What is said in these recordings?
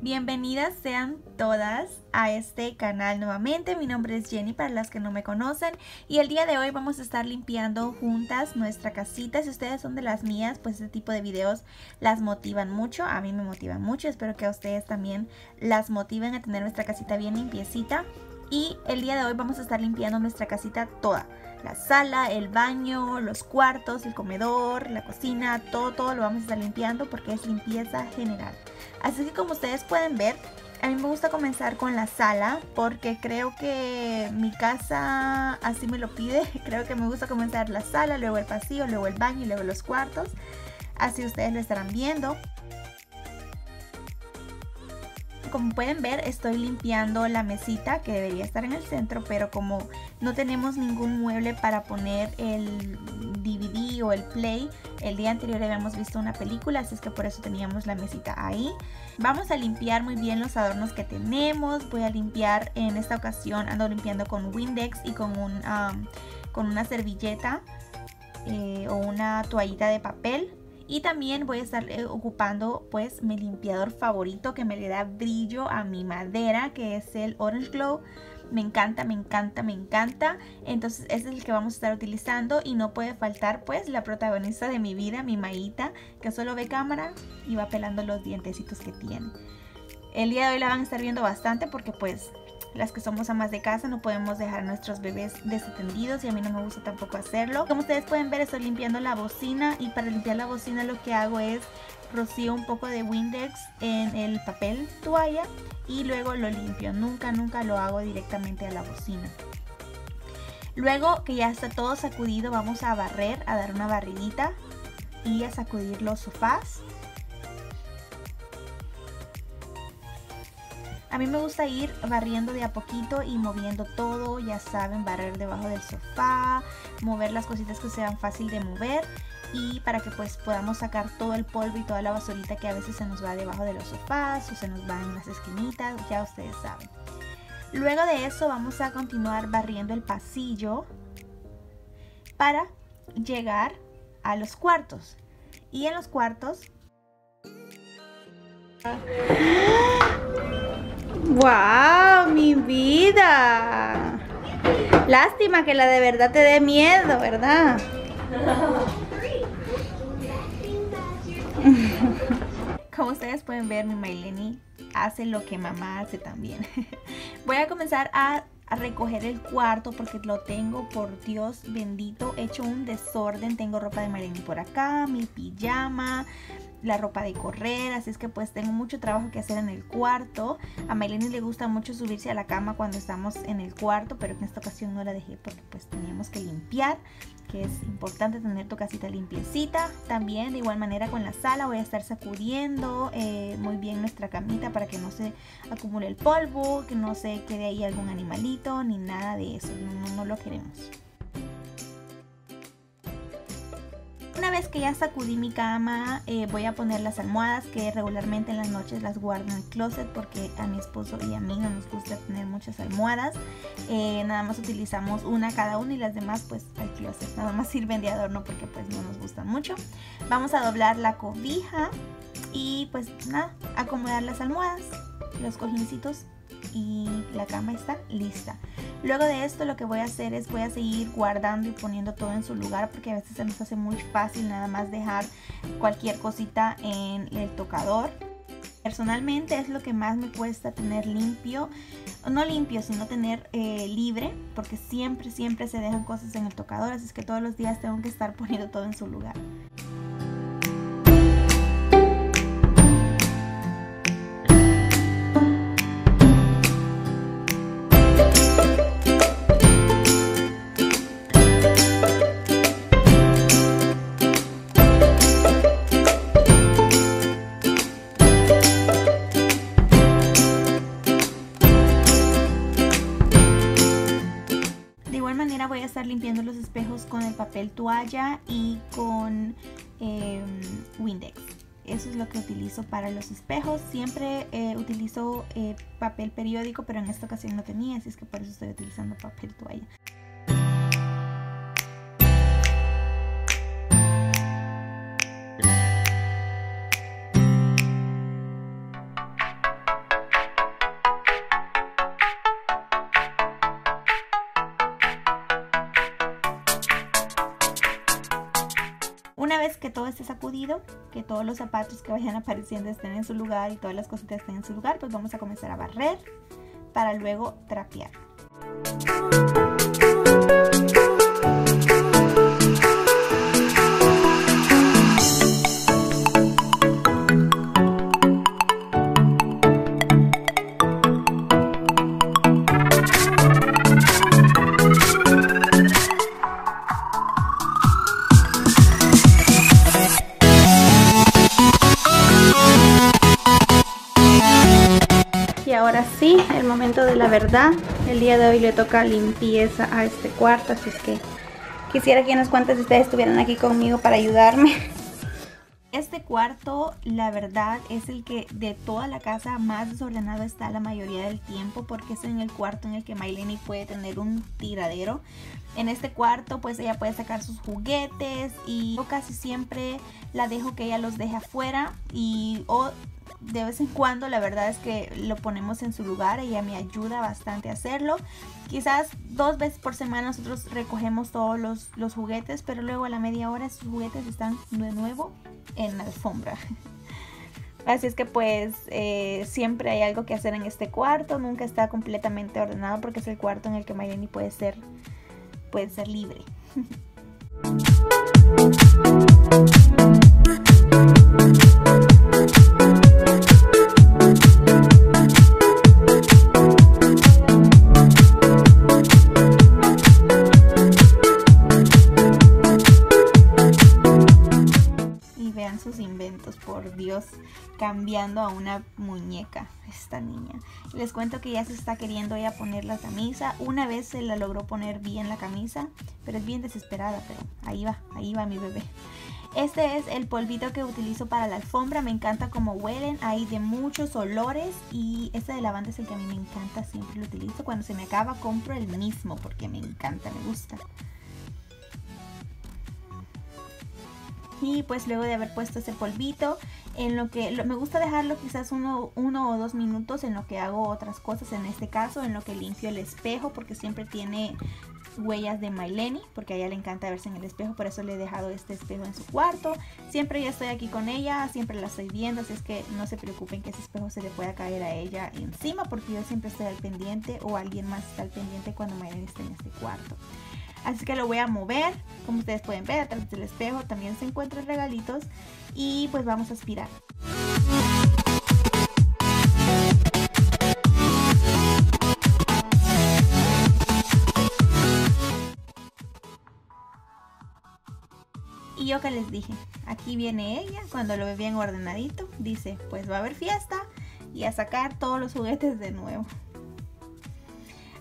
Bienvenidas sean todas a este canal nuevamente. Mi nombre es Jenny para las que no me conocen y el día de hoy vamos a estar limpiando juntas nuestra casita. Si ustedes son de las mías, pues este tipo de videos las motivan mucho. A mí me motivan mucho. Espero que a ustedes también las motiven a tener nuestra casita bien limpiecita. Y el día de hoy vamos a estar limpiando nuestra casita toda la sala, el baño, los cuartos, el comedor, la cocina, todo, todo lo vamos a estar limpiando porque es limpieza general. Así que como ustedes pueden ver, a mí me gusta comenzar con la sala porque creo que mi casa así me lo pide. Creo que me gusta comenzar la sala, luego el pasillo, luego el baño y luego los cuartos. Así ustedes lo estarán viendo como pueden ver estoy limpiando la mesita que debería estar en el centro, pero como no tenemos ningún mueble para poner el DVD o el Play, el día anterior habíamos visto una película, así es que por eso teníamos la mesita ahí. Vamos a limpiar muy bien los adornos que tenemos, voy a limpiar en esta ocasión, ando limpiando con Windex y con, un, con una servilleta eh, o una toallita de papel y también voy a estar eh, ocupando pues mi limpiador favorito que me le da brillo a mi madera que es el Orange Glow. Me encanta, me encanta, me encanta. Entonces ese es el que vamos a estar utilizando y no puede faltar pues la protagonista de mi vida, mi Maíta, que solo ve cámara y va pelando los dientecitos que tiene. El día de hoy la van a estar viendo bastante porque pues las que somos amas de casa no podemos dejar a nuestros bebés desatendidos y a mí no me gusta tampoco hacerlo. Como ustedes pueden ver estoy limpiando la bocina y para limpiar la bocina lo que hago es rocío un poco de Windex en el papel toalla y luego lo limpio. Nunca, nunca lo hago directamente a la bocina. Luego que ya está todo sacudido vamos a barrer, a dar una barridita y a sacudir los sofás. A mí me gusta ir barriendo de a poquito y moviendo todo, ya saben, barrer debajo del sofá, mover las cositas que sean fácil de mover y para que pues podamos sacar todo el polvo y toda la basurita que a veces se nos va debajo de los sofás o se nos va en las esquinitas, ya ustedes saben. Luego de eso vamos a continuar barriendo el pasillo para llegar a los cuartos. Y en los cuartos... ¡Wow! ¡Mi vida! Lástima que la de verdad te dé miedo, ¿verdad? Como ustedes pueden ver, mi Maileni hace lo que mamá hace también. Voy a comenzar a, recoger el cuarto porque lo tengo, por Dios bendito, hecho un desorden. Tengo ropa de Maileni por acá, mi pijama, la ropa de correr, así es que pues tengo mucho trabajo que hacer en el cuarto. A Maylene le gusta mucho subirse a la cama cuando estamos en el cuarto, pero en esta ocasión no la dejé porque pues teníamos que limpiar, que es importante tener tu casita limpiecita. También de igual manera con la sala voy a estar sacudiendo eh, muy bien nuestra camita para que no se acumule el polvo, que no se quede ahí algún animalito ni nada de eso, no, no lo queremos. Una vez que ya sacudí mi cama, eh, voy a poner las almohadas que regularmente en las noches las guardo en el closet porque a mi esposo y a mí no nos gusta tener muchas almohadas. Eh, nada más utilizamos una cada una y las demás pues al closet. Nada más sirven de adorno porque pues no nos gustan mucho. Vamos a doblar la cobija y pues nada, acomodar las almohadas, los cojincitos y la cama está lista. Luego de esto lo que voy a hacer es voy a seguir guardando y poniendo todo en su lugar porque a veces se nos hace muy fácil nada más dejar cualquier cosita en el tocador. Personalmente es lo que más me cuesta tener limpio, no limpio, sino tener eh, libre, porque siempre, siempre se dejan cosas en el tocador, así es que todos los días tengo que estar poniendo todo en su lugar. Voy a estar limpiando los espejos con el papel toalla y con em, Windex. Eso es lo que utilizo para los espejos. Siempre eh, utilizo eh, papel periódico, pero en esta ocasión no tenía, así es que por eso estoy utilizando papel toalla. Una vez que todo esté sacudido, que todos los zapatos que vayan apareciendo estén en su lugar y todas las cositas estén en su lugar, pues vamos a comenzar a barrer para luego trapear. Verdad. El día de hoy le toca limpieza a este cuarto, así es que quisiera que unos cuantos de ustedes estuvieran aquí conmigo para ayudarme. Este cuarto, la verdad, es el que de toda la casa más desordenado está la mayoría del tiempo porque es en el cuarto en el que Maylene puede tener un tiradero. En este cuarto pues ella puede sacar sus juguetes y yo casi siempre la dejo que ella los deje afuera y o de vez en cuando la verdad es que lo ponemos en su lugar, ella me ayuda bastante a hacerlo. Quizás dos veces por semana nosotros recogemos todos los, juguetes, pero luego a la media hora sus juguetes están de nuevo en la alfombra. Así es que pues eh, siempre hay algo que hacer en este cuarto, nunca está completamente ordenado porque es el cuarto en el que Mayeni puede ser, puede ser libre. cambiando a una muñeca esta niña. Les cuento que ya se está queriendo ella poner la camisa. Una vez se la logró poner bien la camisa, pero es bien desesperada, pero ahí va, ahí va mi bebé. Este es el polvito que utilizo para la alfombra, me encanta como huelen, hay de muchos olores y este de lavanda es el que a mí me encanta, siempre lo utilizo. Cuando se me acaba compro el mismo porque me encanta, me gusta. y pues luego de haber puesto ese polvito en lo que me gusta dejarlo quizás uno, uno o dos minutos en lo que hago otras cosas en este caso en lo que limpio el espejo porque siempre tiene huellas de Maileni porque a ella le encanta verse en el espejo por eso le he dejado este espejo en su cuarto. Siempre ya estoy aquí con ella siempre la estoy viendo así es que no se preocupen que ese espejo se le pueda caer a ella encima porque yo siempre estoy al pendiente o alguien más está al pendiente cuando Maileni esté en este cuarto Así que lo voy a mover, como ustedes pueden ver a través del espejo también se encuentran regalitos y pues vamos a aspirar. Y yo que les dije, aquí viene ella, cuando lo ve bien ordenadito, dice, pues va a haber fiesta y a sacar todos los juguetes de nuevo.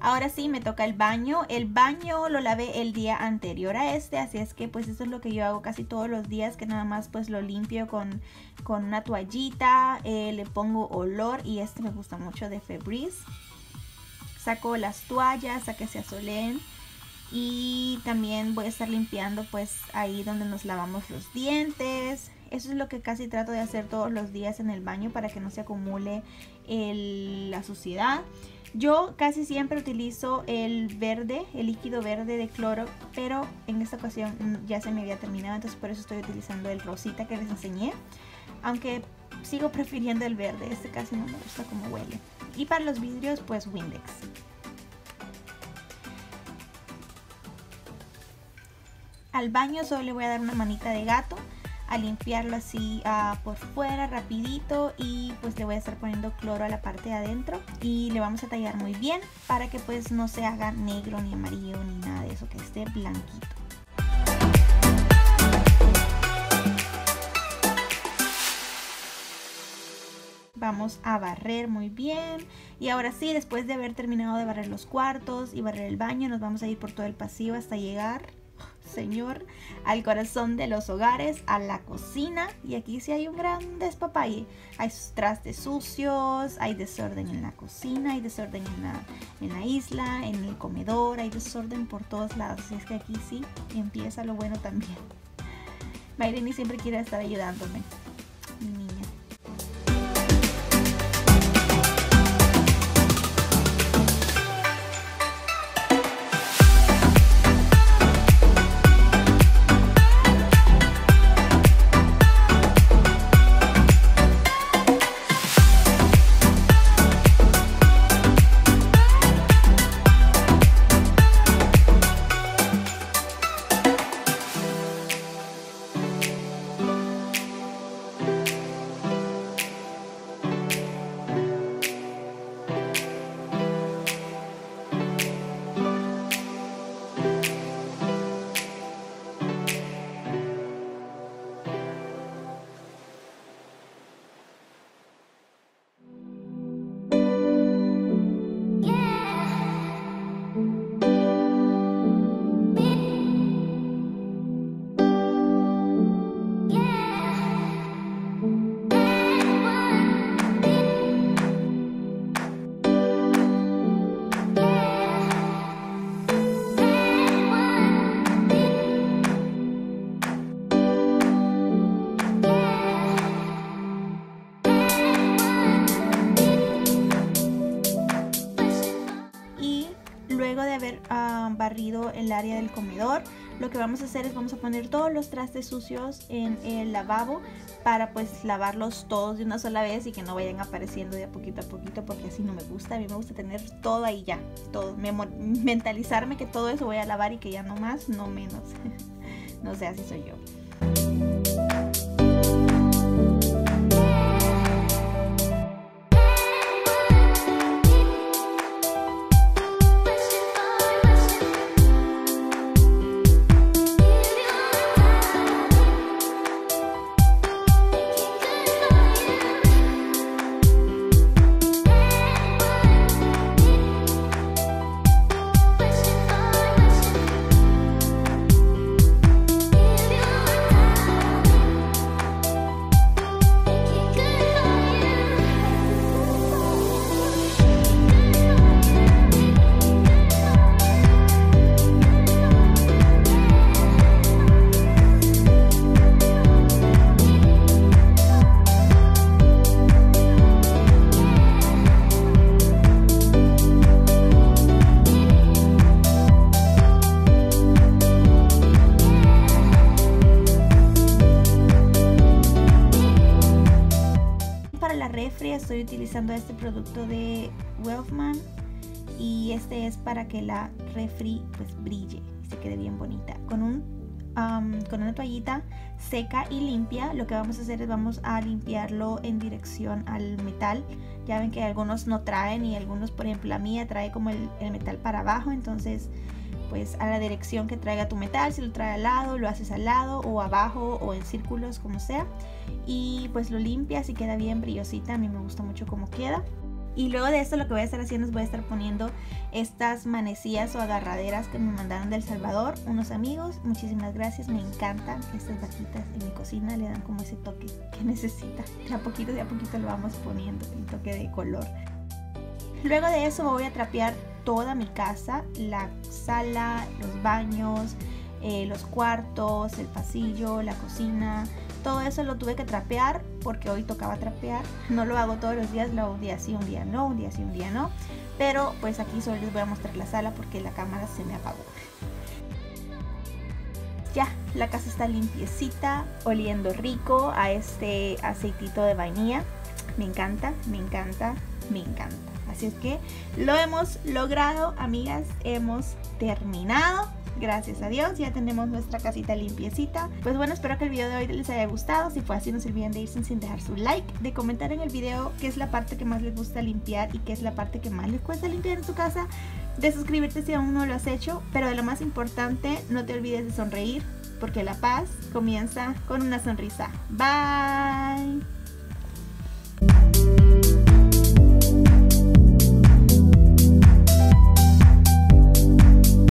Ahora sí me toca el baño. El baño lo lavé el día anterior a este, así es que pues eso es lo que yo hago casi todos los días, que nada más pues lo limpio con, con una toallita, eh, le pongo olor y este me gusta mucho de Febreze. Saco las toallas a que se asoleen y también voy a estar limpiando pues ahí donde nos lavamos los dientes. Eso es lo que casi trato de hacer todos los días en el baño para que no se acumule la suciedad. Yo casi siempre utilizo el verde, el líquido verde de cloro, pero en esta ocasión ya se me había terminado, entonces por eso estoy utilizando el rosita que les enseñé. Aunque sigo prefiriendo el verde, este casi no me gusta como huele. Y para los vidrios, pues Windex. Al baño solo le voy a dar una manita de gato a limpiarlo así ah, por fuera rapidito y pues le voy a estar poniendo cloro a la parte de adentro y le vamos a tallar muy bien para que pues no se haga negro ni amarillo ni nada de eso que esté blanquito. Vamos a barrer muy bien y ahora sí después de haber terminado de barrer los cuartos y barrer el baño nos vamos a ir por todo el pasillo hasta llegar Señor, al corazón de los hogares, a la cocina. Y aquí sí hay un gran despapalle. Hay trastes sucios, hay desorden en la cocina, hay desorden en la, en la isla, en el comedor, hay desorden por todos lados. Así es que aquí sí empieza lo bueno también. Mayreni siempre quiere estar ayudándome. Área del comedor. Lo que vamos a hacer es vamos a poner todos los trastes sucios en el lavabo para pues lavarlos todos de una sola vez y que no vayan apareciendo de a poquito a poquito porque así no me gusta. A mí me gusta tener todo ahí ya, todo, mentalizarme que todo eso voy a lavar y que ya no más, no menos. no sé, así soy yo. Utilizando este producto de Wealthman y este es para que la refri pues brille y se quede bien bonita. Con un con una toallita seca y limpia lo que vamos a hacer es vamos a limpiarlo en dirección al metal. Ya ven que algunos no traen y algunos por ejemplo la mía trae como el, el metal para abajo entonces pues a la dirección que traiga tu metal, si lo trae al lado, lo haces al lado o abajo o en círculos, como sea. Y pues lo limpias y queda bien brillosita, a mí me gusta mucho cómo queda. Y luego de esto lo que voy a estar haciendo es voy a estar poniendo estas manecillas o agarraderas que me mandaron del Salvador, unos amigos. Muchísimas gracias, me encantan estas vaquitas en mi cocina, le dan como ese toque que necesita. De a poquito, de a poquito lo vamos poniendo, el toque de color. Luego de eso voy a trapear toda mi casa, la sala, los baños, eh, los cuartos, el pasillo, la cocina. Todo eso lo tuve que trapear porque hoy tocaba trapear. No lo hago todos los días, lo hago un día sí, un día no, un día sí, un día no. Pero pues aquí solo les voy a mostrar la sala porque la cámara se me apagó. Ya, la casa está limpiecita, oliendo rico a este aceitito de vainilla. Me encanta, me encanta, me encanta. Así es que lo hemos logrado, amigas, hemos terminado. Gracias a Dios, ya tenemos nuestra casita limpiecita. Pues bueno, espero que el video de hoy les haya gustado. Si fue así, no se olviden de irse sin dejar su like, de comentar en el video qué es la parte que más les gusta limpiar y qué es la parte que más les cuesta limpiar en su casa, de suscribirte si aún no lo has hecho, pero de lo más importante, no te olvides de sonreír, porque la paz comienza con una sonrisa. Bye.